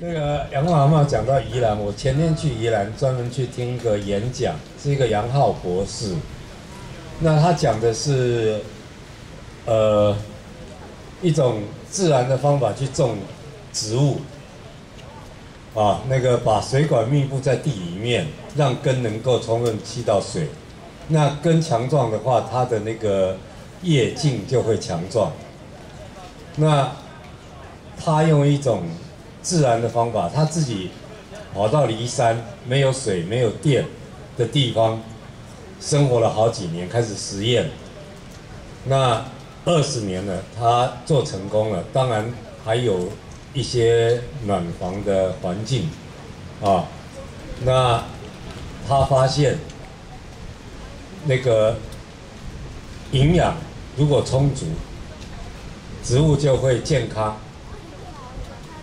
那个杨阿妈讲到宜兰，我前天去宜兰，专门去听一个演讲，是一个杨浩博士。那他讲的是，呃，一种自然的方法去种植物，啊，那个把水管密布在地里面，让根能够充分吸到水。那根强壮的话，它的那个叶茎就会强壮。那他用一种自然的方法，他自己跑到离山、没有水、没有电的地方生活了好几年，开始实验。那二十年了，他做成功了。当然还有一些暖房的环境啊。那他发现那个营养如果充足，植物就会健康。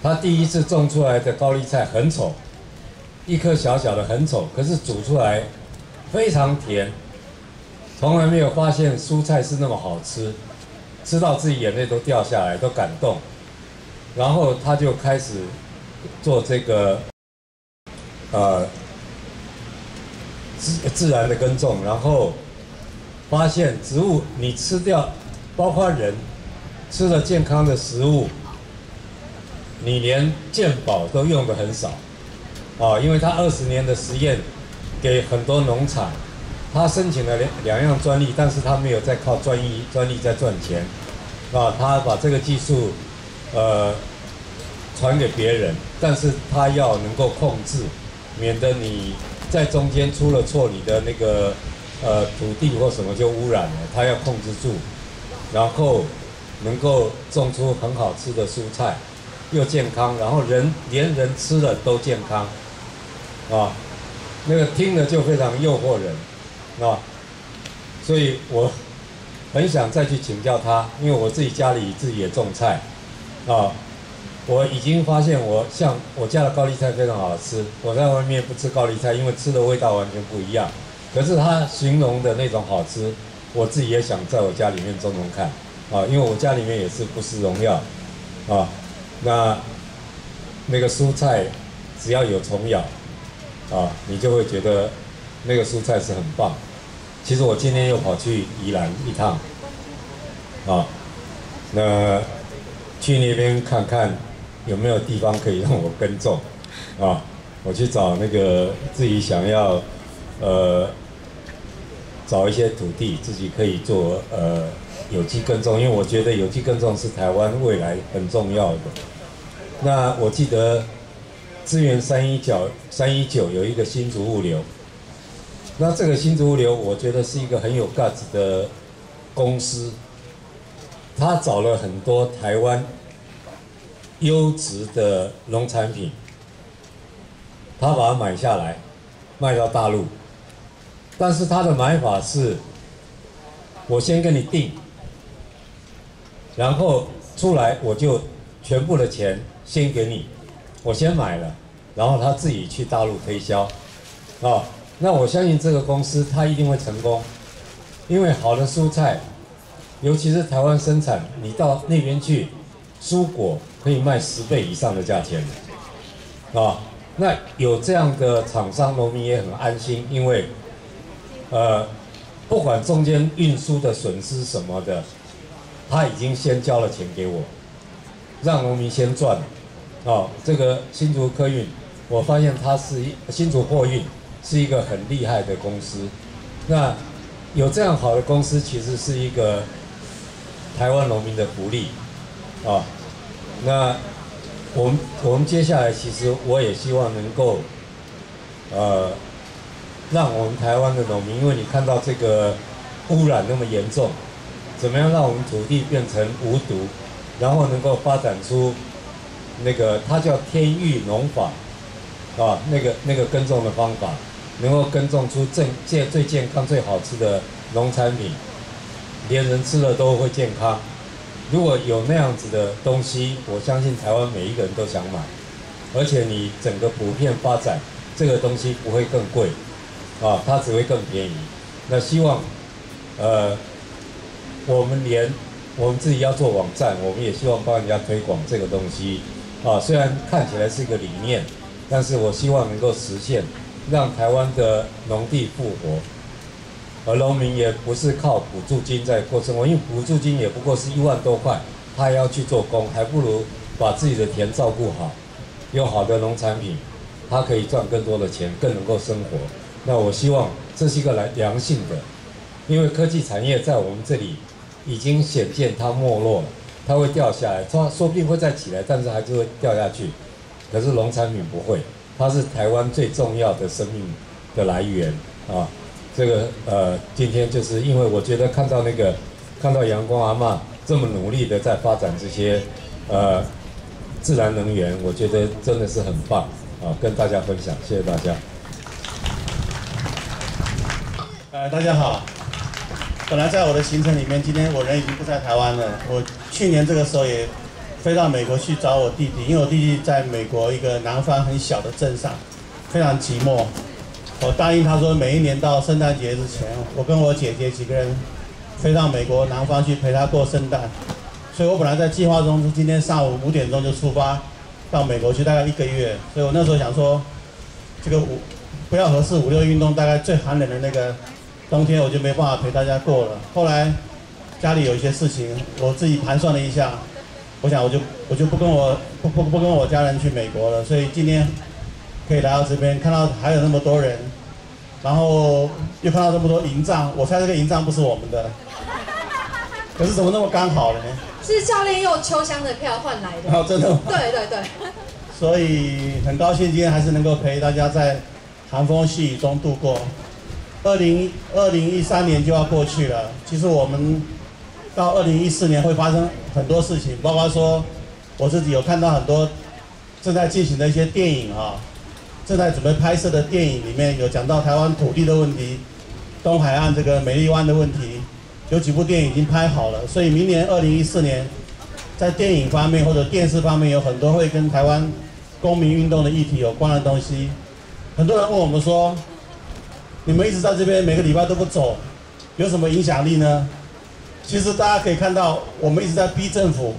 他第一次种出来的高丽菜很丑，一颗小小的很丑，可是煮出来非常甜，从来没有发现蔬菜是那么好吃，吃到自己眼泪都掉下来，都感动。然后他就开始做这个呃自自然的耕种，然后发现植物你吃掉，包括人吃了健康的食物。你连健保都用的很少，啊，因为他二十年的实验，给很多农场，他申请了两两样专利，但是他没有在靠专利专利在赚钱，啊，他把这个技术，呃，传给别人，但是他要能够控制，免得你在中间出了错，你的那个呃土地或什么就污染了，他要控制住，然后能够种出很好吃的蔬菜。又健康，然后人连人吃了都健康，啊，那个听了就非常诱惑人，啊，所以我很想再去请教他，因为我自己家里自己也种菜，啊，我已经发现我像我家的高丽菜非常好吃，我在外面不吃高丽菜，因为吃的味道完全不一样，可是他形容的那种好吃，我自己也想在我家里面种种看，啊，因为我家里面也是不施农药，啊。那那个蔬菜只要有虫咬啊，你就会觉得那个蔬菜是很棒。其实我今天又跑去宜兰一趟啊，那去那边看看有没有地方可以让我耕种啊。我去找那个自己想要呃找一些土地，自己可以做呃有机耕种，因为我觉得有机耕种是台湾未来很重要的。那我记得，资源三一九三一九有一个新竹物流，那这个新竹物流我觉得是一个很有 guts 的公司，他找了很多台湾优质的农产品，他把它买下来，卖到大陆，但是他的买法是，我先跟你订，然后出来我就全部的钱。先给你，我先买了，然后他自己去大陆推销，啊，那我相信这个公司他一定会成功，因为好的蔬菜，尤其是台湾生产，你到那边去，蔬果可以卖十倍以上的价钱，啊，那有这样的厂商，农民也很安心，因为，呃，不管中间运输的损失什么的，他已经先交了钱给我，让农民先赚。哦，这个新竹客运，我发现它是一新竹货运是一个很厉害的公司。那有这样好的公司，其实是一个台湾农民的福利啊。那我们我们接下来，其实我也希望能够呃，让我们台湾的农民，因为你看到这个污染那么严重，怎么样让我们土地变成无毒，然后能够发展出。那个它叫天域农法，啊，那个那个耕种的方法，能够耕种出正健最健康最好吃的农产品，连人吃了都会健康。如果有那样子的东西，我相信台湾每一个人都想买，而且你整个普遍发展，这个东西不会更贵，啊，它只会更便宜。那希望，呃，我们连我们自己要做网站，我们也希望帮人家推广这个东西。啊，虽然看起来是一个理念，但是我希望能够实现，让台湾的农地复活，而农民也不是靠补助金在过生活，因为补助金也不过是一万多块，他要去做工，还不如把自己的田照顾好，有好的农产品，他可以赚更多的钱，更能够生活。那我希望这是一个来良性的，因为科技产业在我们这里已经显见它没落了。它会掉下来，它说不定会再起来，但是还是会掉下去。可是农产品不会，它是台湾最重要的生命的来源啊！这个呃，今天就是因为我觉得看到那个看到阳光阿妈这么努力的在发展这些呃自然能源，我觉得真的是很棒啊！跟大家分享，谢谢大家。呃，大家好。本来在我的行程里面，今天我人已经不在台湾了。我去年这个时候也飞到美国去找我弟弟，因为我弟弟在美国一个南方很小的镇上，非常寂寞。我答应他说，每一年到圣诞节之前，我跟我姐姐几个人飞到美国南方去陪他过圣诞。所以我本来在计划中是今天上午五点钟就出发到美国去，大概一个月。所以我那时候想说，这个五不要合适五六运动，大概最寒冷的那个。冬天我就没办法陪大家过了。后来家里有一些事情，我自己盘算了一下，我想我就我就不跟我不不不跟我家人去美国了。所以今天可以来到这边，看到还有那么多人，然后又看到这么多营帐，我猜这个营帐不是我们的，可是怎么那么刚好呢？是教练用秋香的票换来的。哦，真的。对对对。所以很高兴今天还是能够陪大家在 寒风细雨中度过。二零二零一三年就要过去了，其实我们到二零一四年会发生很多事情，包括说我自己有看到很多正在进行的一些电影啊，正在准备拍摄的电影里面有讲到台湾土地的问题，东海岸这个美丽湾的问题，有几部电影已经拍好了，所以明年二零一四年在电影方面或者电视方面有很多会跟台湾公民运动的议题有关的东西，很多人问我们说。你们一直在这边，每个礼拜都不走，有什么影响力呢？其实大家可以看到，我们一直在逼政府，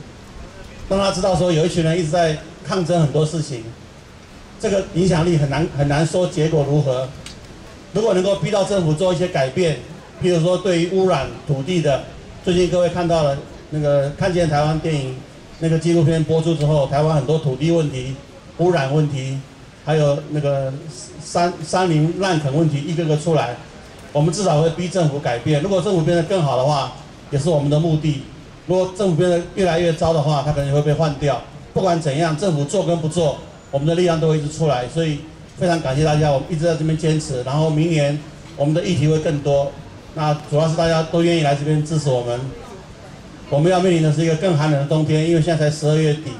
让他知道说有一群人一直在抗争很多事情，这个影响力很难很难说结果如何。如果能够逼到政府做一些改变，譬如说对于污染土地的，最近各位看到了那个看见台湾电影那个纪录片播出之后，台湾很多土地问题、污染问题。还有那个山山林滥垦问题一个个出来，我们至少会逼政府改变。如果政府变得更好的话，也是我们的目的。如果政府变得越来越糟的话，它可能会被换掉。不管怎样，政府做跟不做，我们的力量都会一直出来。所以非常感谢大家，我们一直在这边坚持。然后明年我们的议题会更多。那主要是大家都愿意来这边支持我们。我们要面临的是一个更寒冷的冬天，因为现在才十二月底，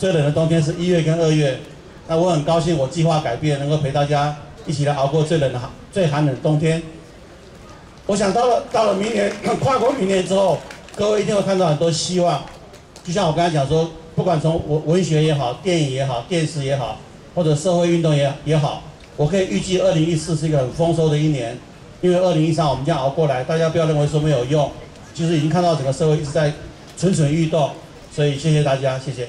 最冷的冬天是一月跟二月。那我很高兴，我计划改变，能够陪大家一起来熬过最冷的、最寒冷的冬天。我想到了，到了明年 跨过明年之后，各位一定会看到很多希望。就像我刚才讲说，不管从文文学也好、电影也好、电视也好，或者社会运动也也好，我可以预计二零一四是一个很丰收的一年。因为二零一三我们将熬过来，大家不要认为说没有用，其实已经看到整个社会一直在蠢蠢欲动。所以谢谢大家，谢谢。